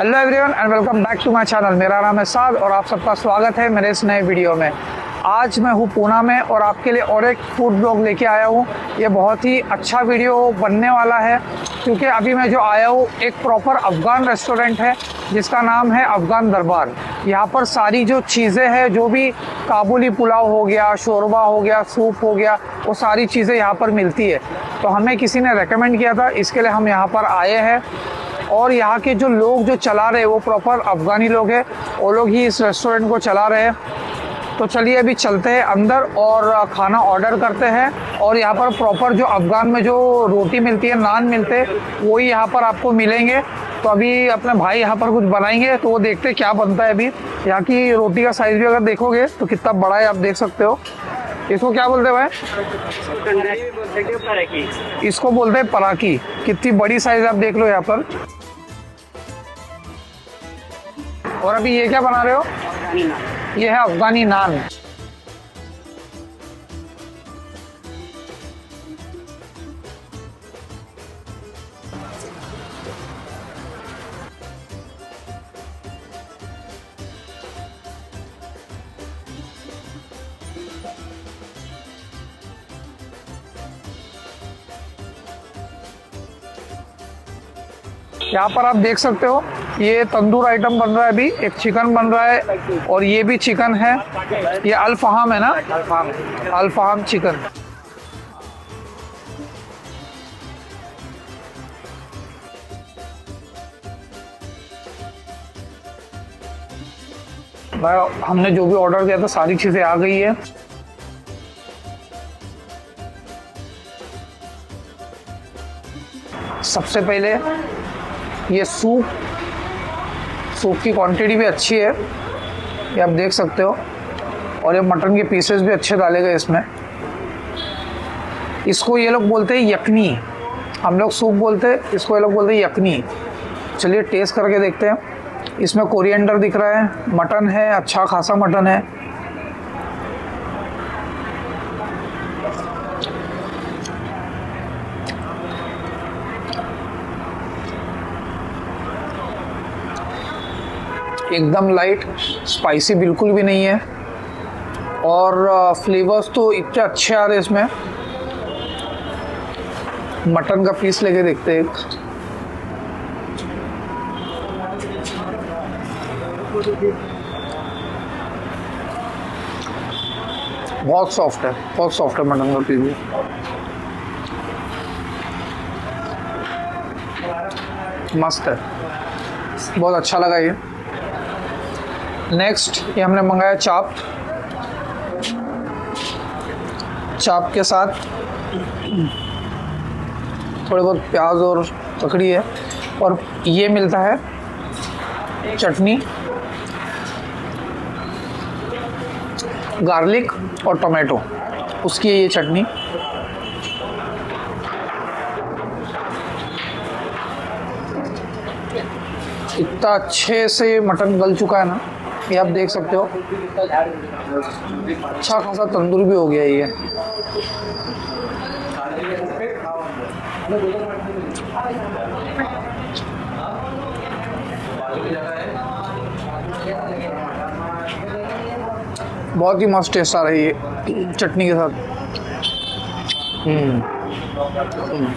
Hello everyone and welcome back to my channel मेरा नाम है साद और आप सबका स्वागत है मेरे इस नए वीडियो में। आज मैं हूँ पूना में और आपके लिए और एक फ़ूड ब्लॉग लेके आया हूँ। ये बहुत ही अच्छा वीडियो बनने वाला है क्योंकि अभी मैं जो आया हूँ, एक प्रॉपर अफ़गान रेस्टोरेंट है, जिसका नाम है अफ़गान दरबार। यहाँ पर सारी जो चीज़ें हैं, जो भी काबुली पुलाव हो गया, शोरबा हो गया, सूप हो गया, वो सारी चीज़ें यहाँ पर मिलती है। तो हमें किसी ने रेकमेंड किया था, इसके लिए हम यहाँ पर आए हैं। और यहाँ के जो लोग जो चला रहे हैं वो प्रॉपर अफ़गानी लोग हैं। वो लोग ही इस रेस्टोरेंट को चला रहे हैं। तो चलिए अभी चलते हैं अंदर और खाना ऑर्डर करते हैं। और यहाँ पर प्रॉपर जो अफ़गान में जो रोटी मिलती है नान मिलते हैं वही यहाँ पर आपको मिलेंगे। तो अभी अपने भाई यहाँ पर कुछ बनाएँगे तो वो देखते हैं क्या बनता है अभी। यहाँ की रोटी का साइज़ भी अगर देखोगे तो कितना बड़ा है आप देख सकते हो। इसको क्या बोलते हैं भाई? इसको बोलते हैं पराकी। कितनी बड़ी साइज़ आप देख लो यहाँ पर। और अभी ये क्या बना रहे हो? ये है अफगानी नान। यहाँ पर आप देख सकते हो ये तंदूर आइटम बन रहा है अभी, एक चिकन बन रहा है, और ये भी चिकन है। ये अल्फाम है ना? अल्फाम अल्फाम चिकन भाई, हमने जो भी ऑर्डर किया था, सारी चीज़ें आ गई है। सबसे पहले ये सूप सूप की क्वांटिटी भी अच्छी है। ये आप देख सकते हो। और ये मटन के पीसेस भी अच्छे डाले गए इसमें। इसको ये लोग बोलते हैं यखनी हम लोग सूप बोलते हैं, इसको ये लोग बोलते हैं यखनी चलिए टेस्ट करके देखते हैं। इसमें कोरिएंडर दिख रहा है, मटन है अच्छा खासा मटन है। एकदम लाइट स्पाइसी बिल्कुल भी नहीं है। और फ्लेवर्स तो इतने अच्छे आ रहे हैं इसमें। मटन का पीस लेके देखते हैं बहुत सॉफ्ट है, बहुत सॉफ्ट है मटन का पीस भी मस्त है। बहुत अच्छा लगा ये। नेक्स्ट ये हमने मंगाया चाप। चाप के साथ थोड़े बहुत प्याज और ककड़ी है, और ये मिलता है चटनी, गार्लिक और टोमेटो। उसकी ये चटनी। इतना अच्छे से मटन गल चुका है ना। ये आप देख सकते हो। अच्छा खासा तंदूर भी हो गया ये। बहुत ही मस्त टेस्ट आ रही है चटनी के साथ। हम्म। हम्म।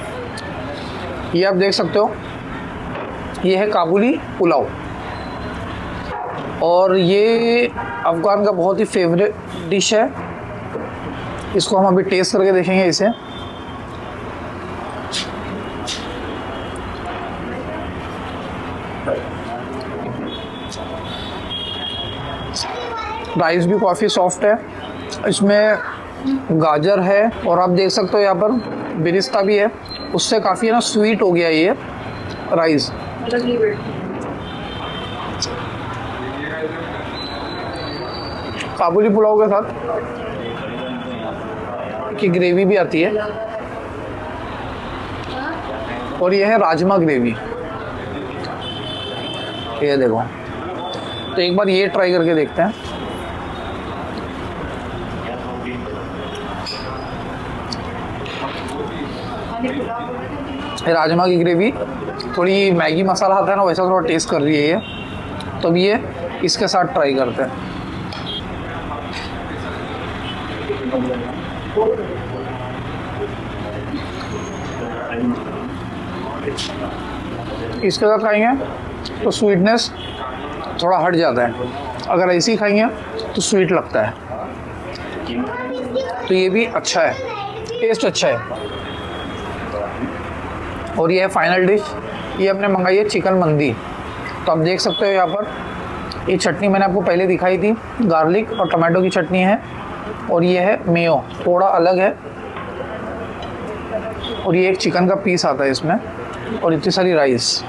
ये आप देख सकते हो। ये है काबुली पुलाव। और ये अफ़गान का बहुत ही फेवरेट डिश है। इसको हम अभी टेस्ट करके देखेंगे इसे। राइस भी काफ़ी सॉफ्ट है। इसमें गाजर है और आप देख सकते हो यहाँ पर बिरिस्ता भी है। उससे काफ़ी है ना स्वीट हो गया ये राइस काबुली पुलाव के साथ की ग्रेवी भी आती है। और ये है राजमा ग्रेवी ये देखो। तो एक बार ये ट्राई करके देखते हैं। राजमा की ग्रेवी थोड़ी मैगी मसाला आता है ना, वैसा थोड़ा टेस्ट कर रही है ये। तो ये इसके साथ ट्राई करते हैं। इसके साथ खाएँगे तो स्वीटनेस थोड़ा हट जाता है। अगर ऐसे ही खाएँगे तो स्वीट लगता है। तो ये भी अच्छा है। टेस्ट अच्छा है। और ये है फाइनल डिश ये हमने मंगाई है चिकन मंदी तो आप देख सकते हो यहाँ पर, ये चटनी मैंने आपको पहले दिखाई थी गार्लिक और टमाटो की चटनी है। और ये है मेयो। थोड़ा अलग है। और ये एक चिकन का पीस आता है इसमें। और इतनी सारी राइस।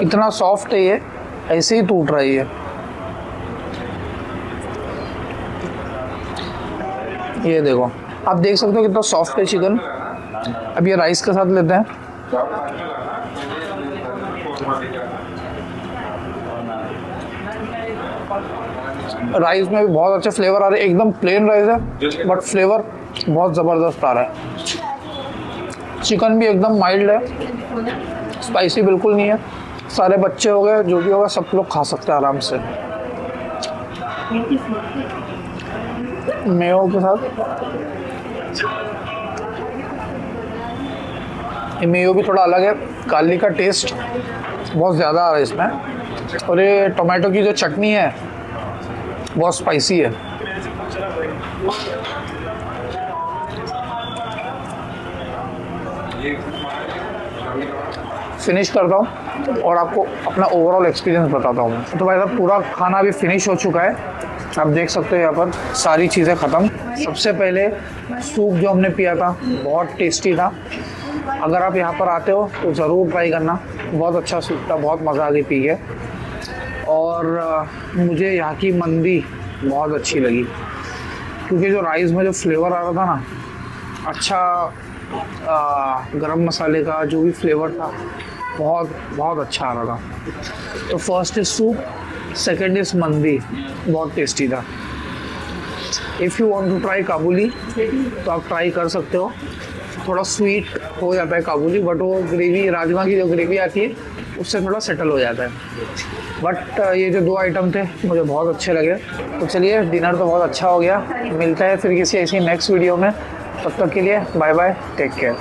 इतना सॉफ्ट है ये। ऐसे ही टूट रहा है ये। ये देखो। आप देख सकते हो कितना सॉफ्ट है चिकन। अब ये राइस के साथ लेते हैं। राइस में भी बहुत अच्छे फ्लेवर आ रहे हैं, एकदम प्लेन राइस है बट फ्लेवर बहुत ज़बरदस्त आ रहा है। चिकन भी एकदम माइल्ड है स्पाइसी बिल्कुल नहीं है। सारे बच्चे हो गए, जो भी होगा, सब लोग खा सकते हैं आराम से। मेयो के साथ। मेयो भी थोड़ा अलग है। काली का टेस्ट बहुत ज़्यादा आ रहा है इसमें। और ये टोमेटो की जो चटनी है, बहुत स्पाइसी है। फिनिश करता हूँ और आपको अपना ओवरऑल एक्सपीरियंस बताता हूँ। तो भाई साहब, पूरा खाना भी फिनिश हो चुका है। आप देख सकते हो यहाँ पर सारी चीज़ें ख़त्म। सबसे पहले सूप जो हमने पिया था, बहुत टेस्टी था। अगर आप यहाँ पर आते हो तो ज़रूर ट्राई करना। बहुत अच्छा सूप था बहुत मज़ा आ गई पी के और मुझे यहाँ की मंदी बहुत अच्छी लगी। क्योंकि जो राइस में जो फ्लेवर आ रहा था ना अच्छा गरम मसाले का जो भी फ्लेवर था, बहुत बहुत अच्छा आ रहा था। तो first is soup second is mandi, बहुत टेस्टी था। If you want to try Kabuli तो आप ट्राई कर सकते हो। थोड़ा स्वीट हो जाता है काबुली बट वो ग्रेवी राजमा की जो ग्रेवी आती है, उससे थोड़ा सेटल हो जाता है। बट ये जो दो आइटम थे, मुझे बहुत अच्छे लगे। तो चलिए डिनर तो बहुत अच्छा हो गया। मिलता है फिर किसी ऐसी नेक्स्ट वीडियो में। तब तक के लिए बाय बाय टेक केयर